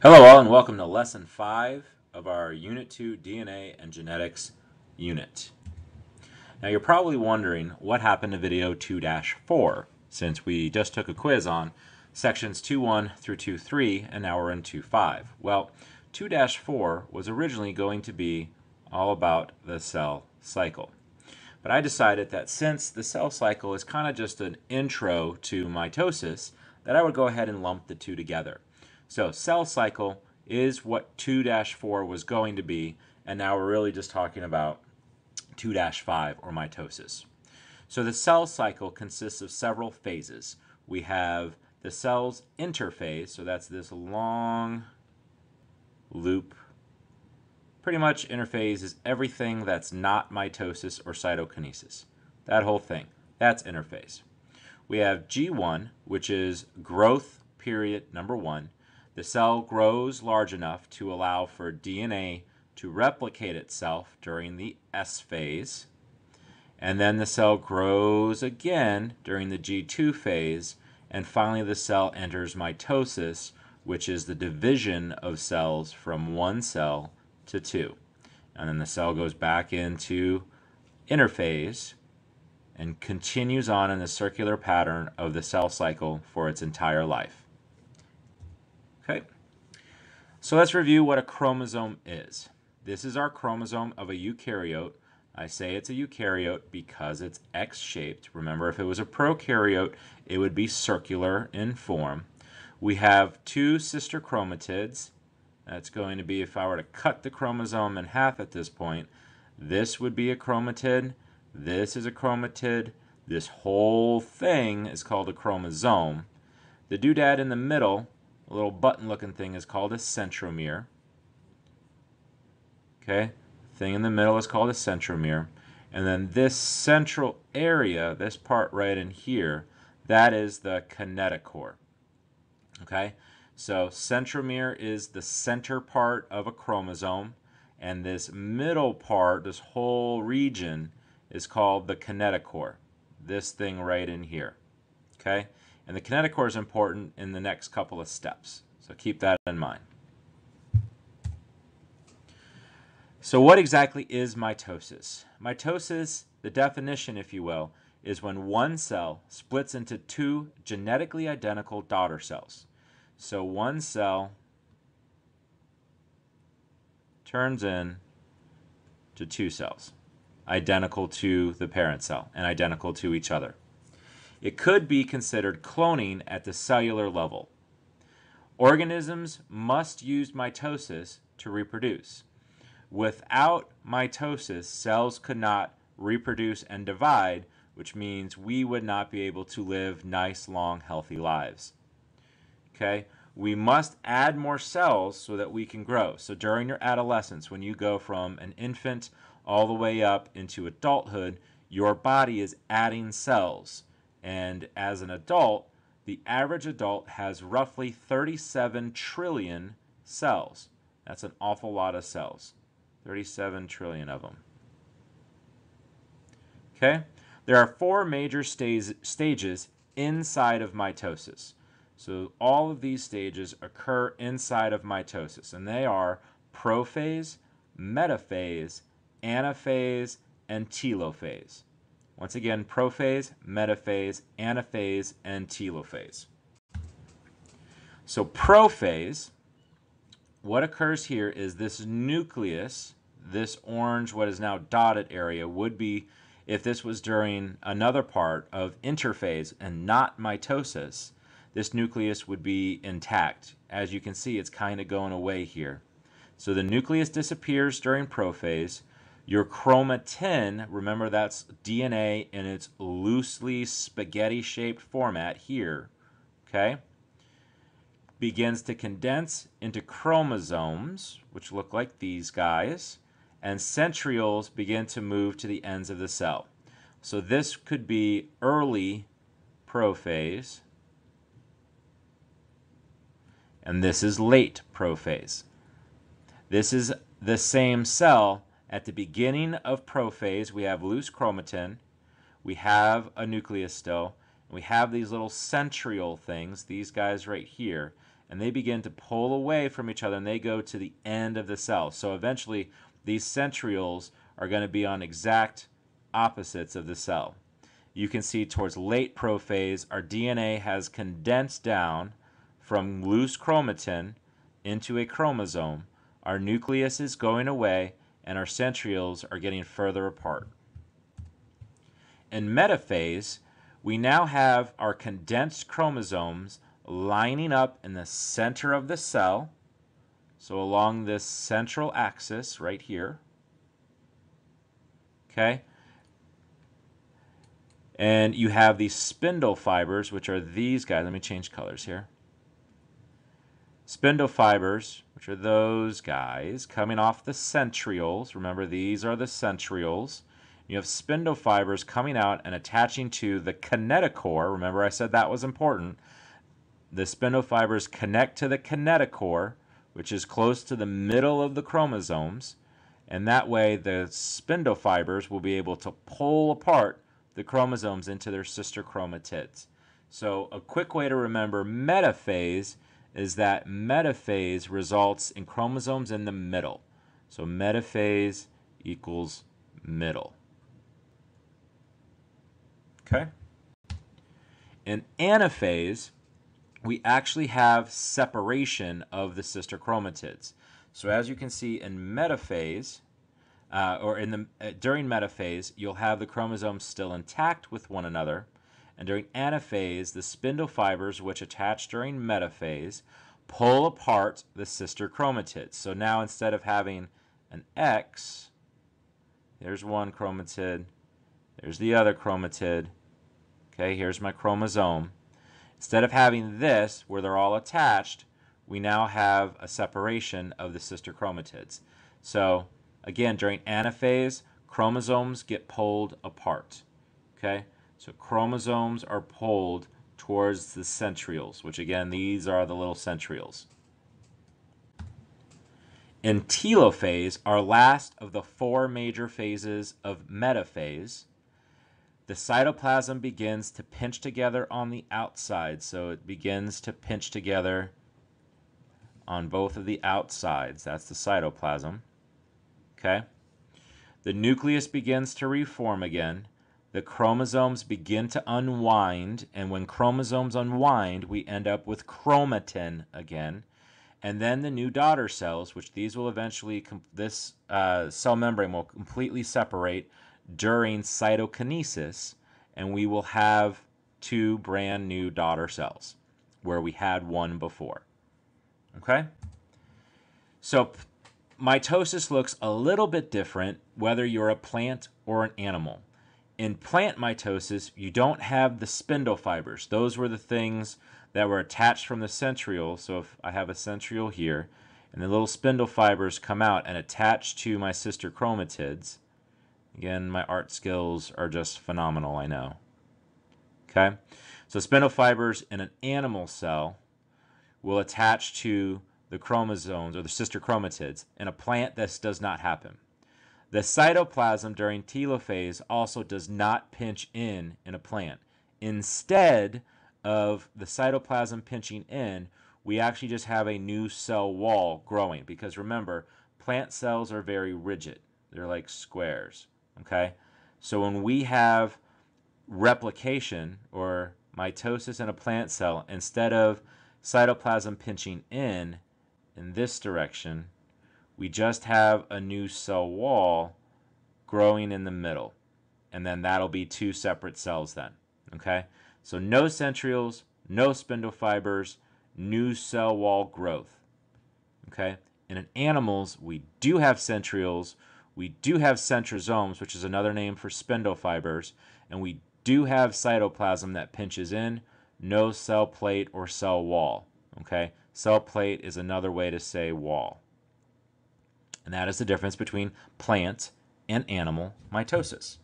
Hello all and welcome to lesson 5 of our Unit 2 DNA and Genetics unit. Now you're probably wondering what happened to video 2-4 since we just took a quiz on sections 2-1 through 2-3 and now we're in 2.5. Well, 2-4 was originally going to be all about the cell cycle. But I decided that since the cell cycle is kind of just an intro to mitosis, that I would go ahead and lump the two together. So cell cycle is what 2-4 was going to be, and now we're really just talking about 2-5 or mitosis. So the cell cycle consists of several phases. We have the cell's interphase, so that's this long loop. Pretty much interphase is everything that's not mitosis or cytokinesis. That whole thing, that's interphase. We have G1, which is growth period number one. The cell grows large enough to allow for DNA to replicate itself during the S phase. And then the cell grows again during the G2 phase. And finally, the cell enters mitosis, which is the division of cells from one cell to two. And then the cell goes back into interphase and continues on in the circular pattern of the cell cycle for its entire life. So let's review what a chromosome is. This is our chromosome of a eukaryote. I say it's a eukaryote because it's X-shaped. Remember, if it was a prokaryote, it would be circular in form. We have two sister chromatids. That's going to be, if I were to cut the chromosome in half at this point, this would be a chromatid, this is a chromatid, this whole thing is called a chromosome. The doodad in the middle, a little button looking thing, is called a centromere. Okay, thing in the middle is called a centromere. And then this central area, this part right in here, that is the kinetochore. Okay, so centromere is the center part of a chromosome, and this middle part, this whole region, is called the kinetochore. This thing right in here. Okay, and the kinetochore is important in the next couple of steps, so keep that in mind. So what exactly is mitosis? Mitosis, the definition, if you will, is when one cell splits into two genetically identical daughter cells. So one cell turns in to two cells, identical to the parent cell and identical to each other. It could be considered cloning at the cellular level. Organisms must use mitosis to reproduce. Without mitosis, cells could not reproduce and divide, which means we would not be able to live nice, long, healthy lives. Okay? We must add more cells so that we can grow. So during your adolescence, when you go from an infant all the way up into adulthood, your body is adding cells. And as an adult, the average adult has roughly 37 trillion cells. That's an awful lot of cells. 37 trillion of them. Okay? There are four major stage, stages inside of mitosis. So all of these stages occur inside of mitosis, and they are prophase, metaphase, anaphase, and telophase. Once again, prophase, metaphase, anaphase, and telophase. So prophase, what occurs here is this nucleus, this orange, what is now dotted area, would be if this was during another part of interphase and not mitosis, this nucleus would be intact. As you can see, it's kind of going away here. So the nucleus disappears during prophase. Your chromatin, remember that's DNA in its loosely spaghetti-shaped format here, okay, begins to condense into chromosomes, which look like these guys, and centrioles begin to move to the ends of the cell. So this could be early prophase, and this is late prophase. This is the same cell at the beginning of prophase. We have loose chromatin, we have a nucleus still, and we have these little centriole things, these guys right here. and they begin to pull away from each other and they go to the end of the cell. So eventually, these centrioles are going to be on exact opposites of the cell. You can see towards late prophase, our DNA has condensed down from loose chromatin into a chromosome. Our nucleus is going away, and our centrioles are getting further apart. In metaphase, we now have our condensed chromosomes lining up in the center of the cell. So along this central axis right here. Okay. And you have these spindle fibers, which are these guys. Let me change colors here. Spindle fibers, which are those guys, coming off the centrioles. Remember, these are the centrioles. You have spindle fibers coming out and attaching to the kinetochore. Remember, I said that was important the spindle fibers connect to the kinetochore, which is close to the middle of the chromosomes, and that way the spindle fibers will be able to pull apart the chromosomes into their sister chromatids. So a quick way to remember metaphase is that metaphase results in chromosomes in the middle. So metaphase equals middle. Okay? In anaphase, we actually have separation of the sister chromatids. So as you can see in metaphase, uh, or in the uh, during metaphase, you'll have the chromosomes still intact with one another, and during anaphase, the spindle fibers which attach during metaphase pull apart the sister chromatids. So now instead of having an X, there's one chromatid, there's the other chromatid. Okay, here's my chromosome. Instead of having this, where they're all attached, we now have a separation of the sister chromatids. So again, during anaphase, chromosomes get pulled apart. Okay, so chromosomes are pulled towards the centrioles, which again, these are the little centrioles. In telophase, our last of the four major phases of metaphase, the cytoplasm begins to pinch together on the outside. So it begins to pinch together on both of the outsides. That's the cytoplasm. Okay? The nucleus begins to reform again. The chromosomes begin to unwind. And when chromosomes unwind, we end up with chromatin again. And then the new daughter cells, which these will eventually, this uh, cell membrane will completely separate during cytokinesis, and we will have two brand new daughter cells where we had one before. Okay? So mitosis looks a little bit different whether you're a plant or an animal. In plant mitosis, you don't have the spindle fibers. Those were the things that were attached from the centriole. So if I have a centriole here, and the little spindle fibers come out and attach to my sister chromatids, Again, my art skills are just phenomenal, I know. Okay? So spindle fibers in an animal cell will attach to the chromosomes or the sister chromatids. In a plant, this does not happen. The cytoplasm during telophase also does not pinch in in a plant. Instead of the cytoplasm pinching in, we actually just have a new cell wall growing because remember, plant cells are very rigid. They're like squares. Okay? So when we have replication or mitosis in a plant cell, instead of cytoplasm pinching in in this direction, we just have a new cell wall growing in the middle. And then that'll be two separate cells then. Okay? So no centrioles, no spindle fibers, new cell wall growth. Okay? And in animals, we do have centrioles, we do have centrosomes, which is another name for spindle fibers, and we do have cytoplasm that pinches in, no cell plate or cell wall. Okay, cell plate is another way to say wall. And that is the difference between plant and animal mitosis.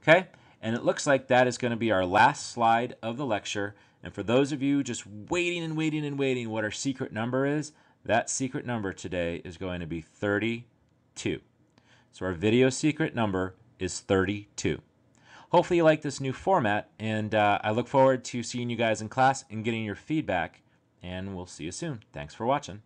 Okay, and it looks like that is going to be our last slide of the lecture. And for those of you just waiting and waiting and waiting what our secret number is, that secret number today is going to be 32. So our video secret number is 32. Hopefully you like this new format, and uh, I look forward to seeing you guys in class and getting your feedback and we'll see you soon. Thanks for watching.